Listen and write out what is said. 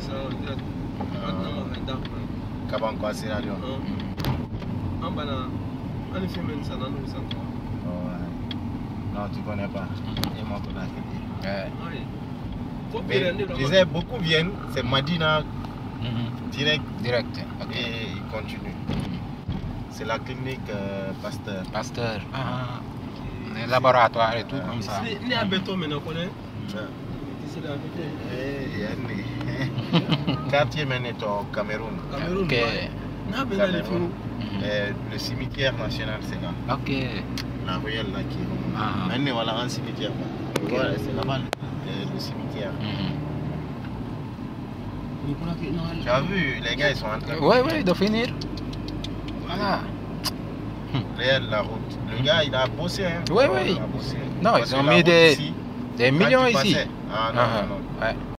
sera. Kaban fait ça dans nos centres. Ouais. Non, tu connais pas. Et moi, on a. Faut Mais, je beaucoup viennent, c'est Madina Mhm. direct Direct. Ok. et ils continuent. C'est la clinique euh, Pasteur. Pasteur. Ah. Les laboratoires et tout comme ça. Y a béton maintenant, on connaît. Ouais. Ici, là, béton. Eh, yani. Quartier Meneto au Cameroun. Cameroun. Ok. ouais. n'a pas les Cameroun. Mhm. Eh, le cimetière national, c'est là. Ok. La ruelle là qui est. Ah. Maintenant, voilà un cimetière. Voilà, c'est là-bas le, cimetière. Mhm. Tu as vu, les gars, ils sont en train de. Ouais, ouais, de finir. Voilà. Regarde la route. Le gars, il a bossé. Hein. Ouais, ouais. Il a bossé. Non, Parce ils ont mis des- ici, Des quand millions ici. passais- Ah non, Ah, non, non. ouais.